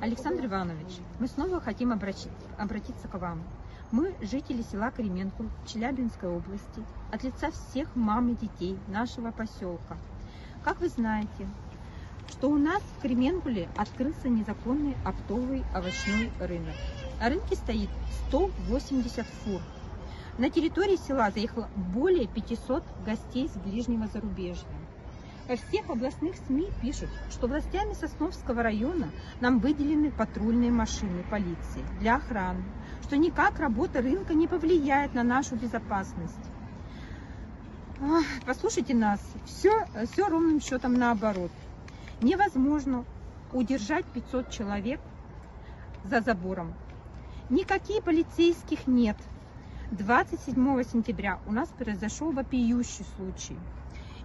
Александр Иванович, мы снова хотим обратиться к вам. Мы, жители села Кременкуль Челябинской области, от лица всех мам и детей нашего поселка. Как вы знаете, что у нас в Кременкуле открылся незаконный оптовый овощной рынок. На рынке стоит 180 фур. На территории села заехало более 500 гостей с ближнего зарубежья. Во всех областных СМИ пишут, что властями Сосновского района нам выделены патрульные машины полиции для охраны, что никак работа рынка не повлияет на нашу безопасность. Послушайте нас, все, все ровным счетом наоборот. Невозможно удержать 500 человек за забором. Никаких полицейских нет. 27 сентября у нас произошел вопиющий случай.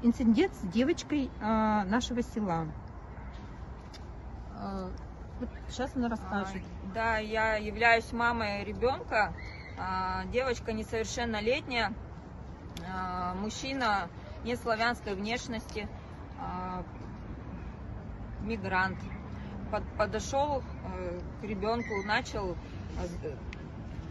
Инцидент с девочкой э, нашего села. Сейчас она расскажет. А, Да, я являюсь мамой ребенка. А, Девочка несовершеннолетняя, а, мужчина не славянской внешности, а, мигрант. Под- Подошел э, к ребенку, начал э,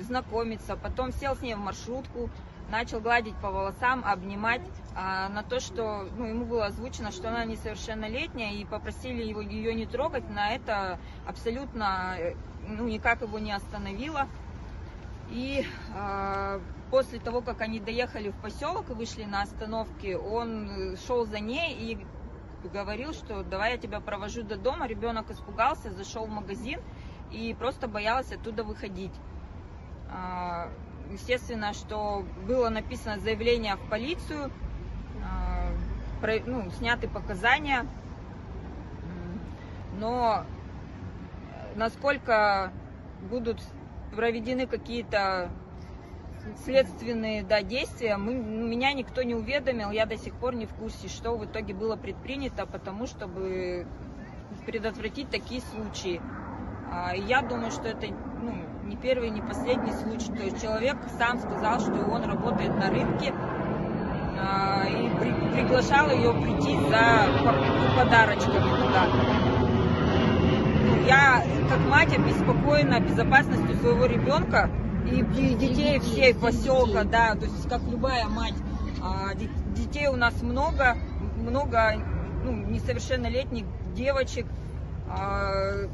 знакомиться, потом сел с ней в маршрутку, начал гладить по волосам, обнимать а, на то, что ну, ему было озвучено, что она несовершеннолетняя, и попросили его ее не трогать. На это абсолютно э, ну, никак его не остановило. И а, после того, как они доехали в поселок и вышли на остановке, он э, шел за ней и говорил, что давай я тебя провожу до дома. Ребенок испугался, зашел в магазин и просто боялась оттуда выходить. А, Естественно, что было написано заявление в полицию, а, ну, сняты показания, но э, насколько будут проведены какие-то следственные да, действия, мы, меня никто не уведомил, я до сих пор не в курсе, что в итоге было предпринято, потому чтобы предотвратить такие случаи. А, Я думаю, что это ну, не первый, не последний случай. То есть человек сам сказал, что он работает на рынке а, и при- приглашал ее прийти за по- подарочками туда. Ну, Я, как мать, обеспокоена безопасностью своего ребенка и де- детей всей поселка, да, то есть как любая мать. А, де- Детей у нас много, много ну, несовершеннолетних девочек. А,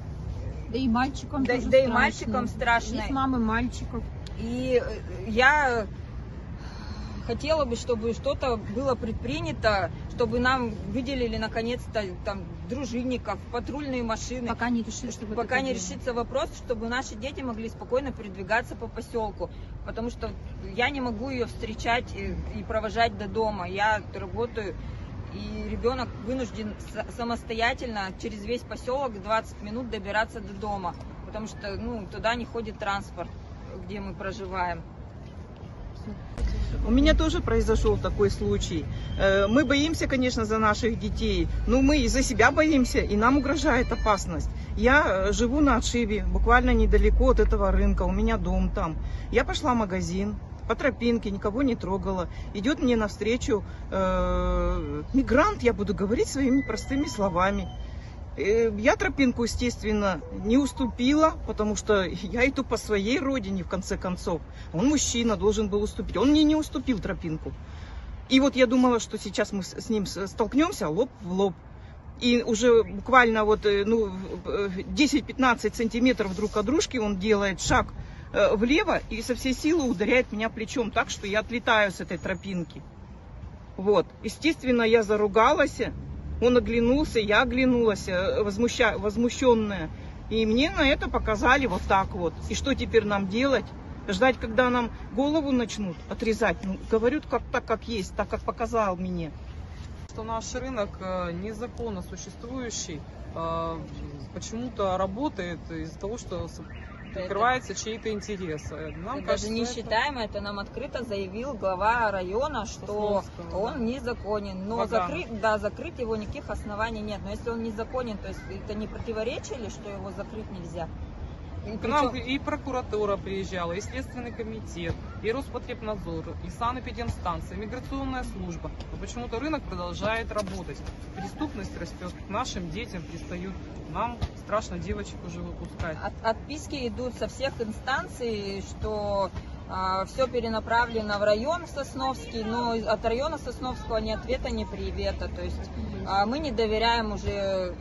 Да и мальчикам Да- тоже да и страшно. мальчикам страшно. Есть мамы мальчиков. И э, я хотела бы, чтобы что-то было предпринято, чтобы нам выделили наконец-то там дружинников, патрульные машины. Пока не решишь, что вот Пока не решится вопрос, чтобы наши дети могли спокойно передвигаться по поселку. Потому что я не могу ее встречать и, и провожать до дома. Я работаю, и ребенок вынужден самостоятельно через весь поселок 20 минут добираться до дома. Потому что ну, туда не ходит транспорт, где мы проживаем. У меня тоже произошел такой случай. Э, Мы боимся, конечно, за наших детей, но мы и за себя боимся, и нам угрожает опасность. Я э, живу на отшибе, буквально недалеко от этого рынка, у меня дом там. Я пошла в магазин, по тропинке, никого не трогала. Идет мне навстречу э, мигрант, я буду говорить своими простыми словами. Э, Я тропинку, естественно, не уступила, потому что я иду по своей родине, в конце концов. Он мужчина, должен был уступить. Он мне не уступил тропинку. И вот я думала, что сейчас мы с ним столкнемся лоб в лоб. И уже буквально вот э, ну, в- э, 10-15 сантиметров друг от дружки он делает шаг влево и со всей силы ударяет меня плечом так, что я отлетаю с этой тропинки. Вот. Естественно, я заругалась. Он оглянулся, я оглянулась, э, возмуща- возмущенная. И мне на это показали вот так вот. И что теперь нам делать? Ждать, когда нам голову начнут отрезать? Ну, говорю как, так, как есть, так, как показал мне. что наш рынок э, незаконно существующий э, почему-то работает из-за того, что с- прикрывается чей-то интерес. Э, Нам Это даже не это- считаемо, это нам открыто заявил глава района, что Сосновского, он да. незаконен. Но Ага. закрыть, да, закрыть его никаких оснований нет. Но если он незаконен, то есть это не противоречие ли, что его закрыть нельзя? К нам и прокуратура приезжала, и Следственный комитет, и Роспотребнадзор, и санэпидемстанция, и миграционная служба. Но почему-то рынок продолжает работать. Преступность растет, к нашим детям пристают. Нам страшно девочек уже выпускать. От- отписки идут со всех инстанций, что все перенаправлено в район Сосновский, но от района Сосновского ни ответа, ни привета. То есть а, мы не доверяем уже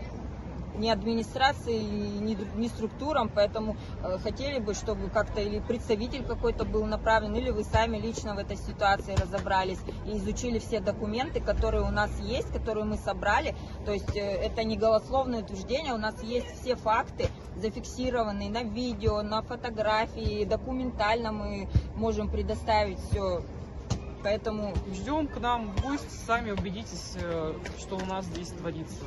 ни администрации, ни, ни структурам, поэтому э, хотели бы, чтобы как-то или представитель какой-то был направлен, или вы сами лично в этой ситуации разобрались и изучили все документы, которые у нас есть, которые мы собрали. То есть э, это не голословное утверждение, у нас есть все факты зафиксированные на видео, на фотографии, документально мы можем предоставить все. Поэтому Ждем к нам в гости, сами убедитесь, э, что у нас здесь творится.